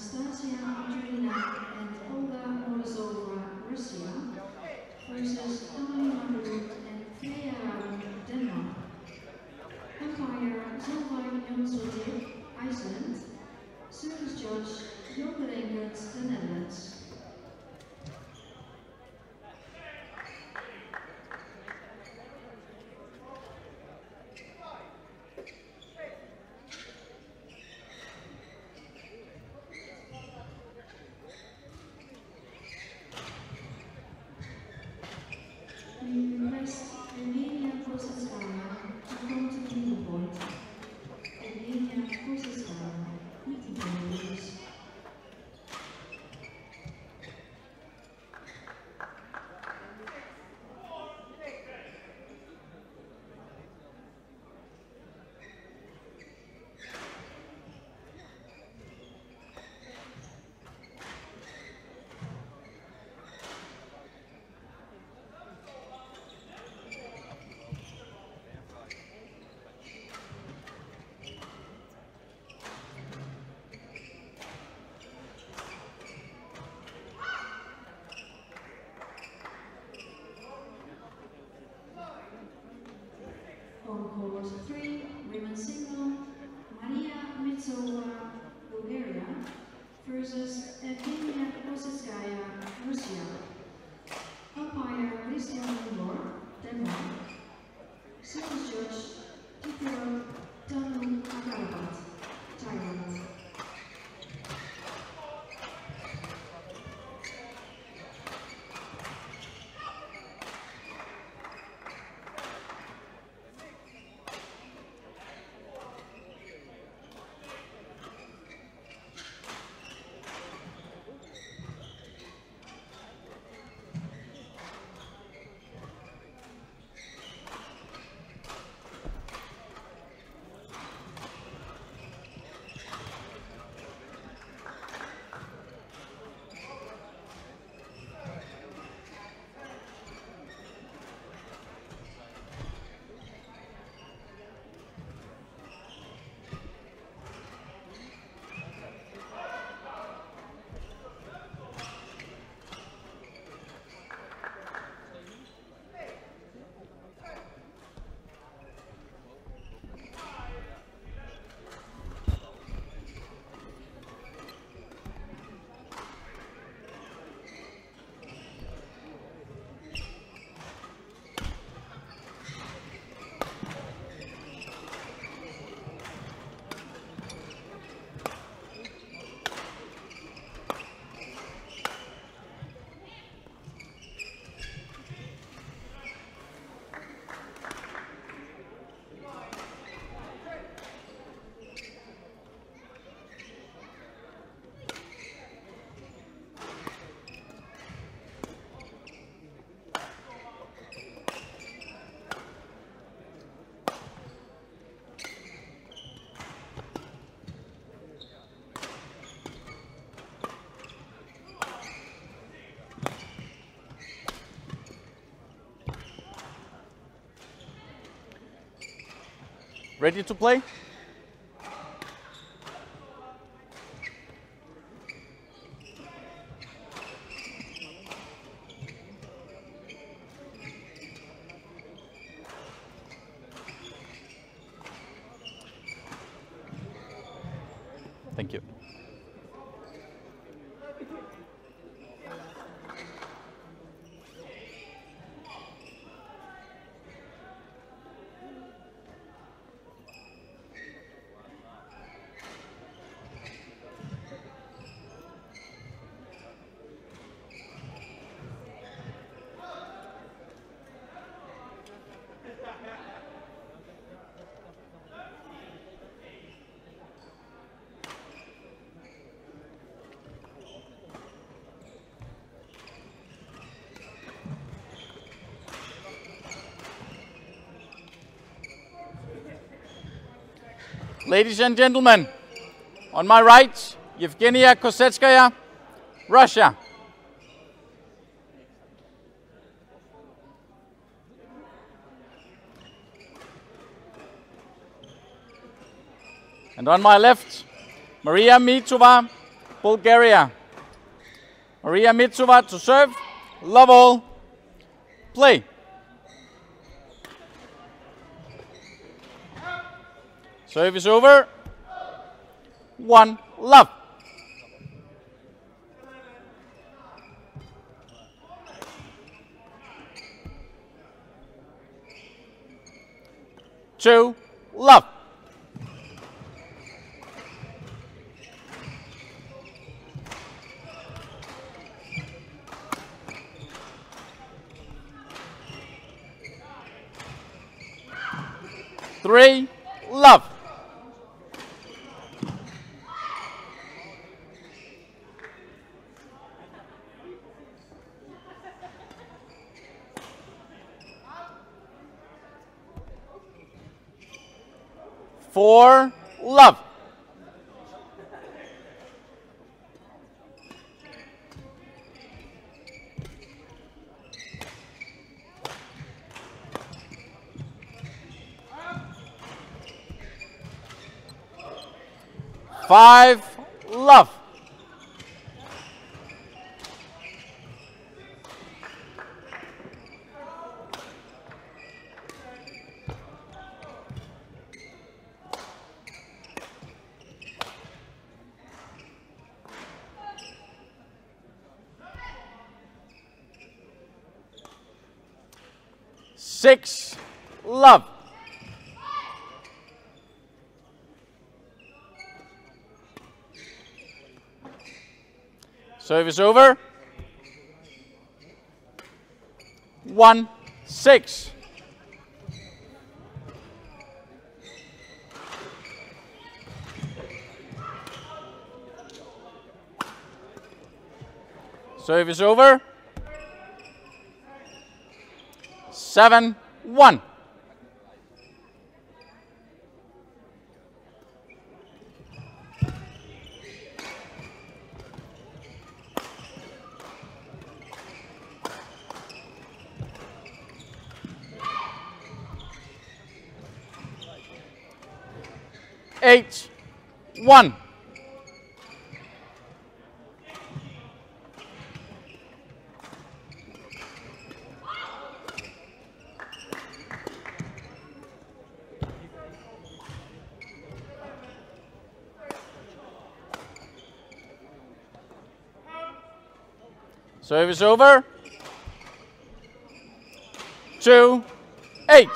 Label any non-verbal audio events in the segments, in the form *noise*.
Anastasia Julina and Olga Morozova, Russia, versus Emily Margaret and Freya Denmark. Umpire Zolwijn Jonsotic, Iceland. Service judge Reinert, the Netherlands. Ready to play? Thank you. Ladies and gentlemen, on my right, Yevgenia Kosetskaya, Russia. And on my left, Maria Mitsova, Bulgaria. Maria Mitsova to serve. Love all. Play. Service over. One love. Two love. Three love. Four love. Five love. Six love. Service over. One, six. Service over. Seven, one. Eight, one. Service over. Two, eight.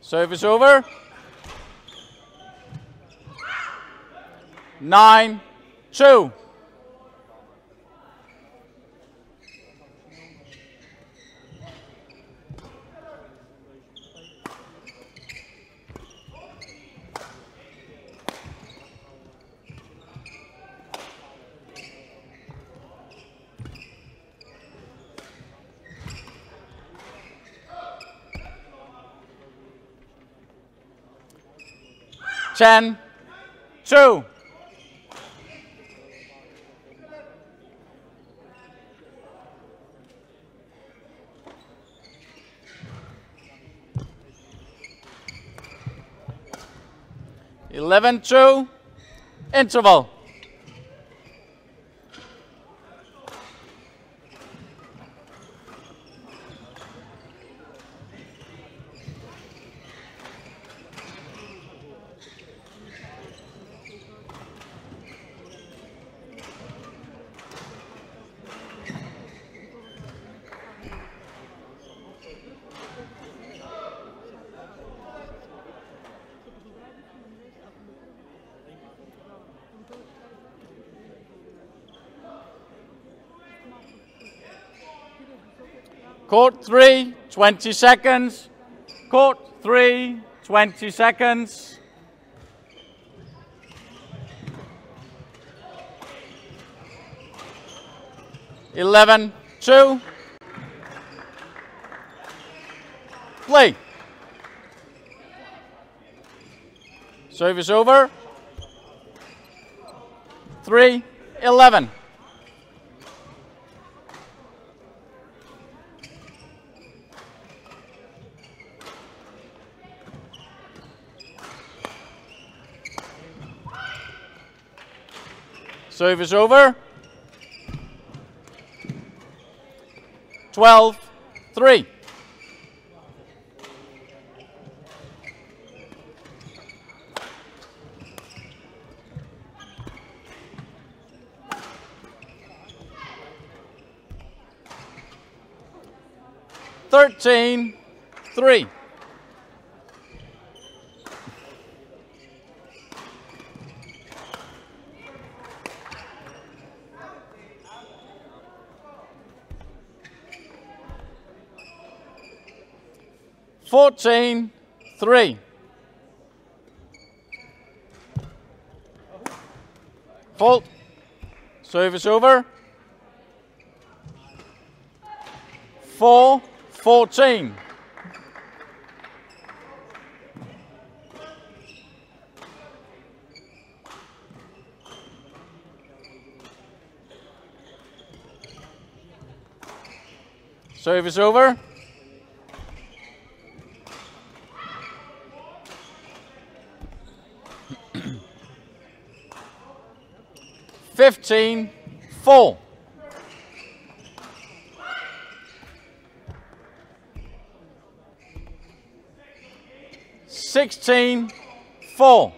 Service over. Nine, two. Ten, two. Eleven, two. Interval. Court three, 20 seconds. Court three, 20 seconds. Eleven, two. Play. Service over. 3 11. Service over. 12 3. Thirteen, three. Fourteen, three. Fault. Service over. Four, fourteen. Service over. Fifteen, four. Sixteen, four.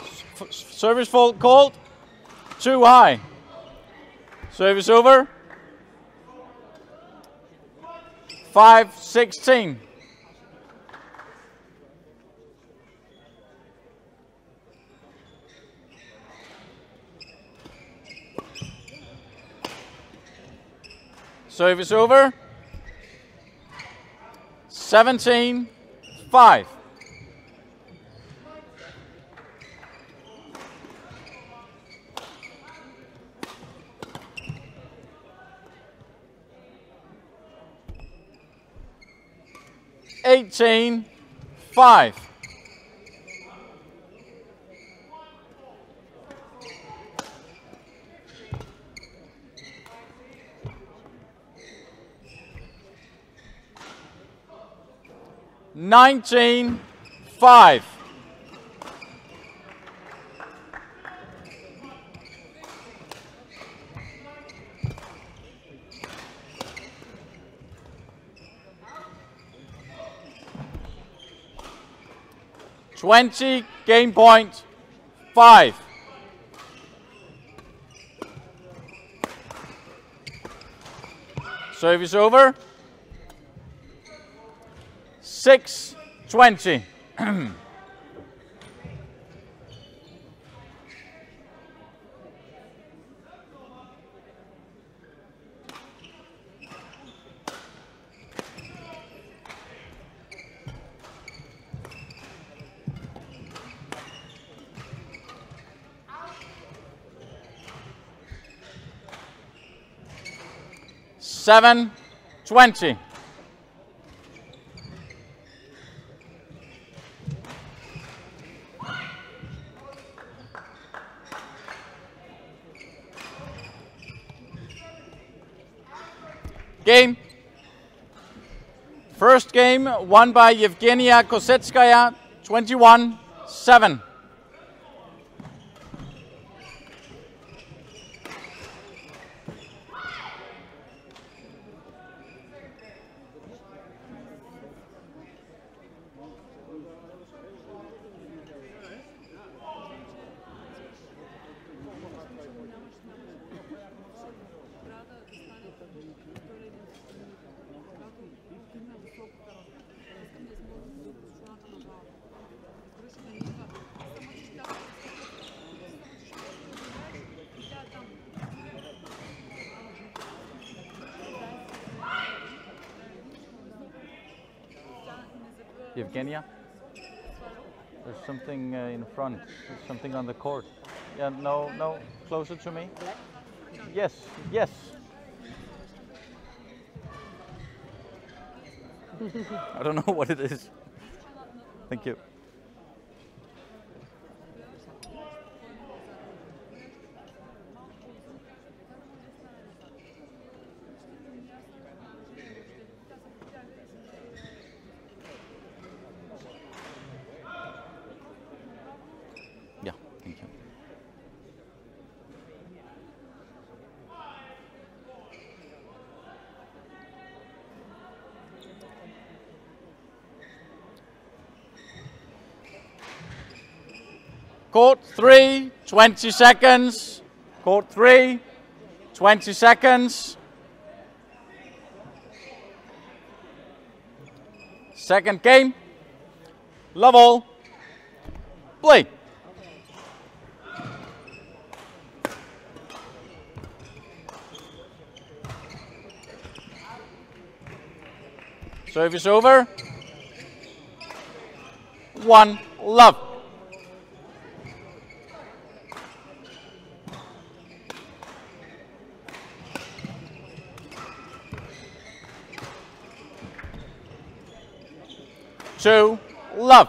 F- Service fault called. Too high. Service over. Five, sixteen. Service over. 17 5. Eighteen, five. Nineteen, five. Twenty, game point, five. Service over. Six, twenty. *clears throat* Seven, twenty. Game. First game won by Yevgenia Kosetskaya, 21 7. Yevgenia? There's something uh, in front. There's something on the court. Yeah, no, no. Closer to me. Yes, yes. *laughs* I don't know *laughs* what it is. Thank you. Court three, 20 seconds. Court three, 20 seconds. Second game. Love all. Play. Service over. One love. Two love.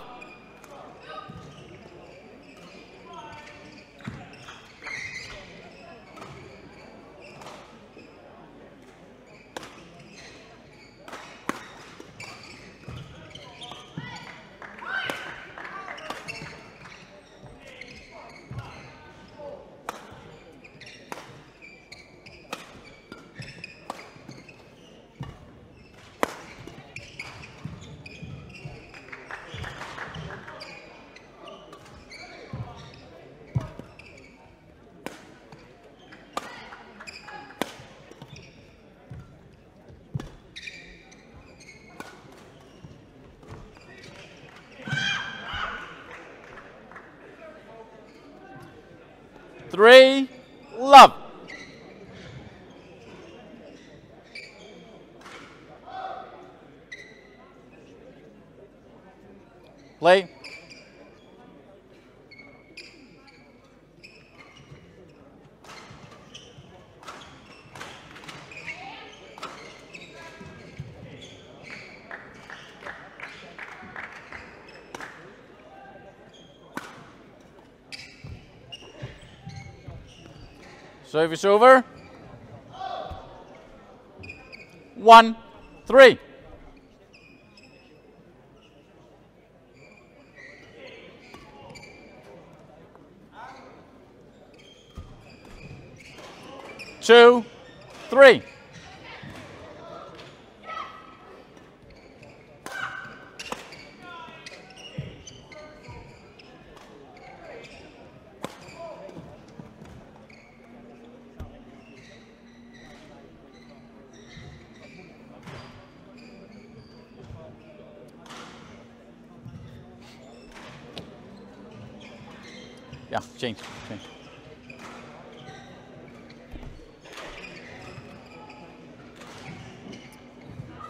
Three love. Play. Service over. One, three. Two, three. Yeah, change, change.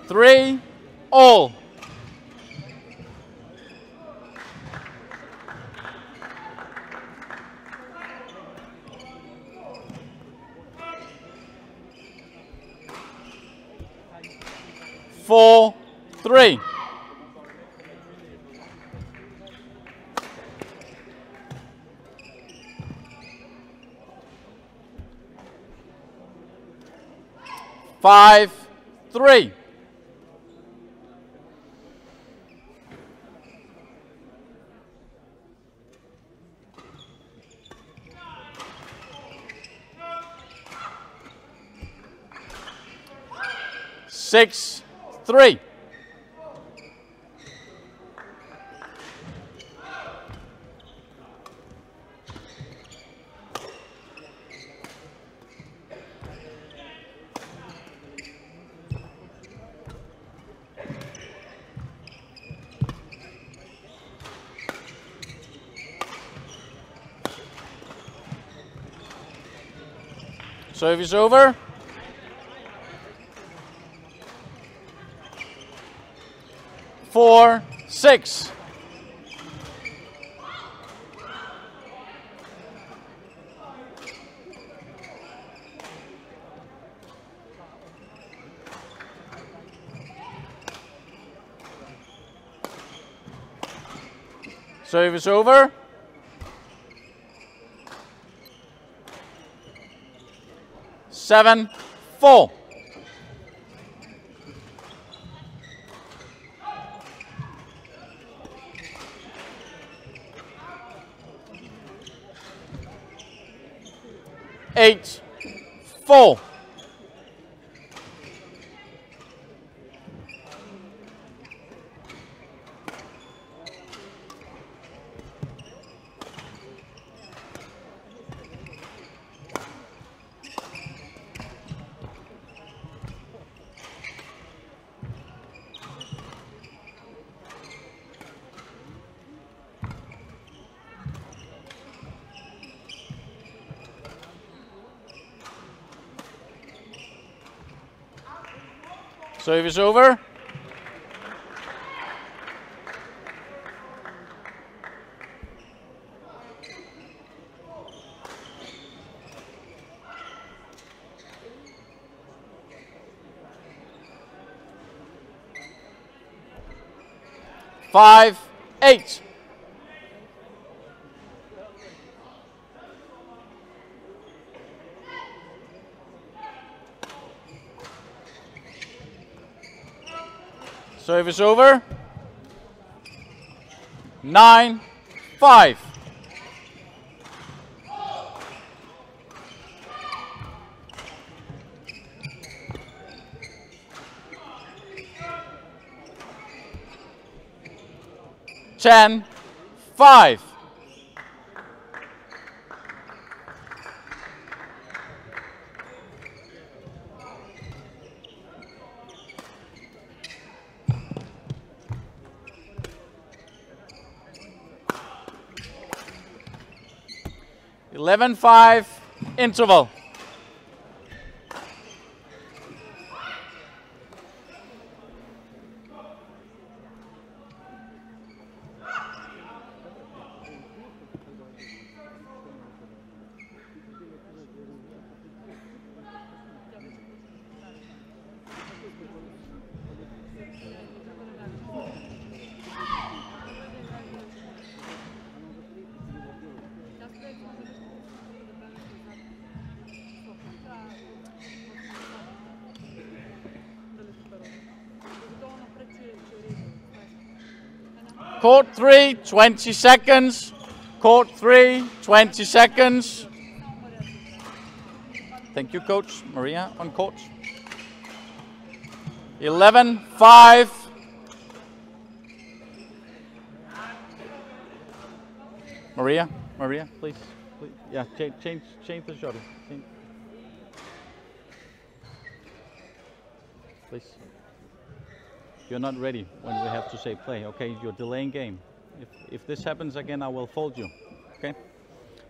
Three, all. Four, three. Five, three. Six, three. Service over. Four, six. Service over. Seven, four. Eight, four. Service over. Five, eight. Service over. Nine, five. Ten, five. Eleven, five. Interval. Court three, 20 seconds. Court three, 20 seconds. Thank you, Coach. Maria on court. 11, 5. Maria, Maria, please. please. Yeah, change, change, change the. Change. Please. You're not ready when we have to say play. Okay, you're delaying game. If, if this happens again, I will fold you. Okay?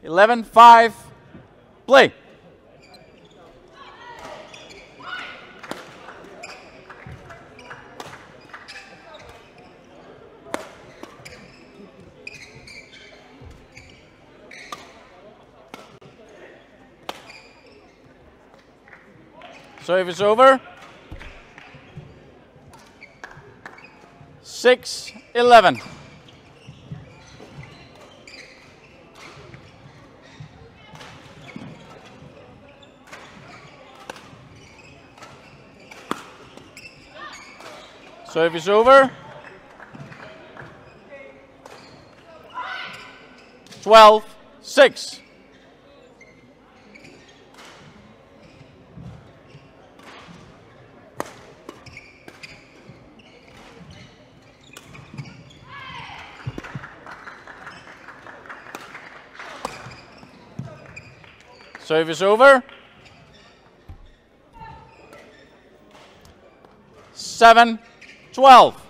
11 5, play. Service over. Six, eleven. Service over. Twelve, six. Service over. Seven, twelve.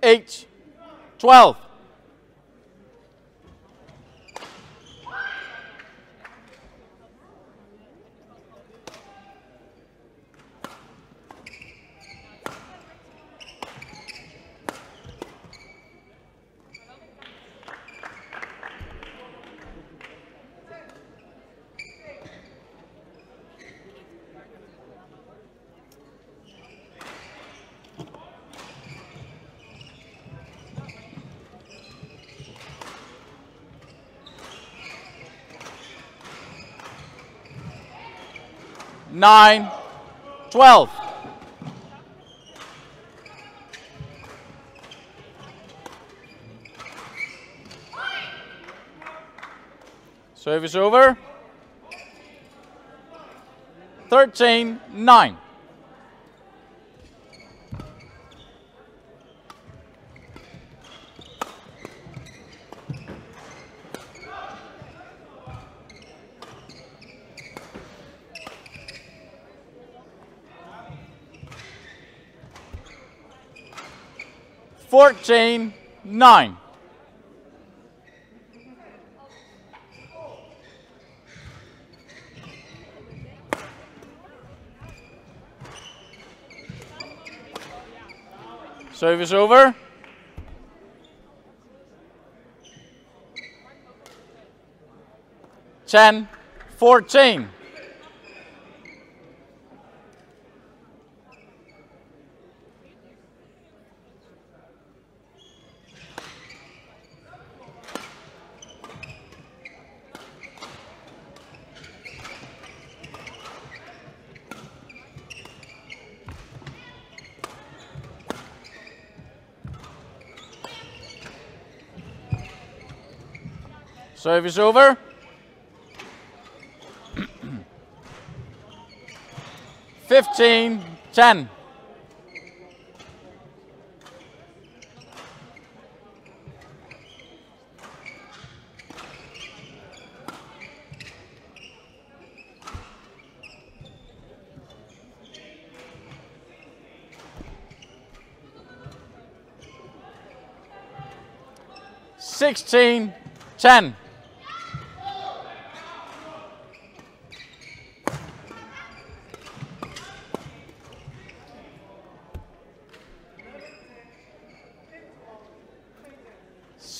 Eight, twelve. Nine, 12. Service over. 13, 9. Fourteen, nine. Service over. Ten, fourteen. Service over. *clears throat* Fifteen, ten. Sixteen, ten.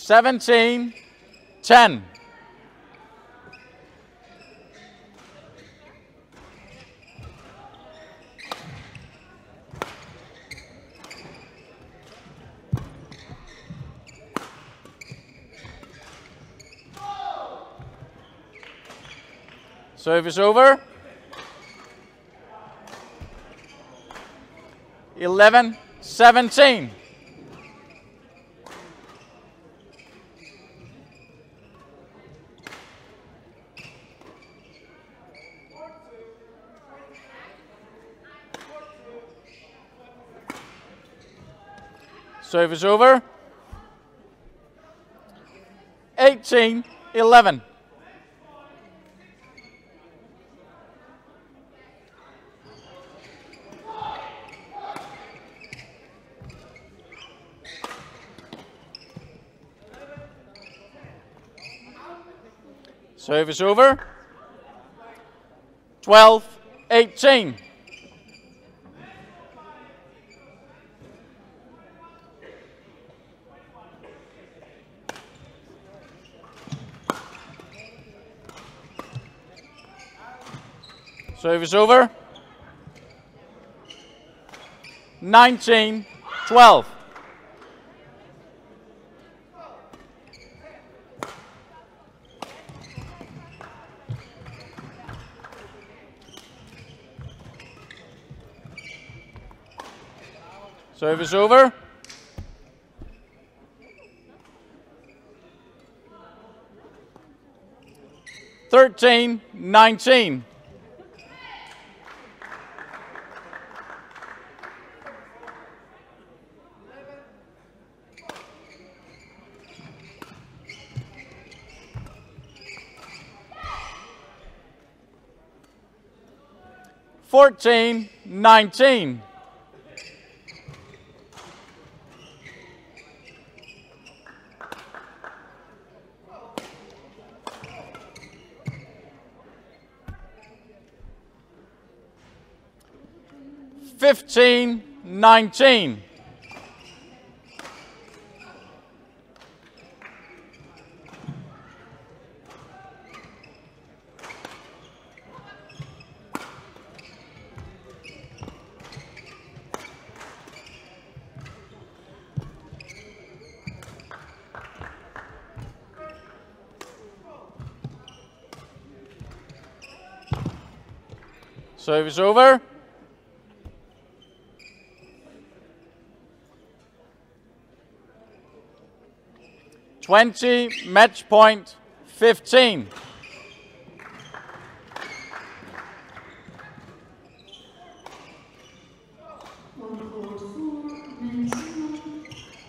Seventeen, ten. Service over. 11, 17. Service over. 18, 11. Service over. 12, 18. Service over. 19, 12. Service over. Thirteen, nineteen. Fourteen, nineteen. Fifteen, nineteen. Service over. Twenty, match point fifteen. One court four, men's single,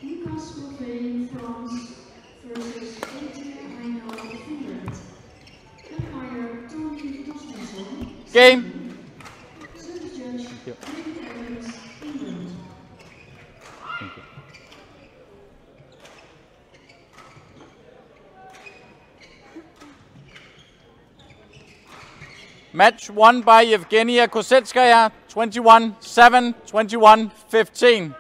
Lucas Bouvet, France versus Adria Heino, Finland. Umpire Tony Torstensson. Game. Service judge you. David Evans, England. Thank you. Match won by Evgeniya Kosetskaya, 21-7, 21-15.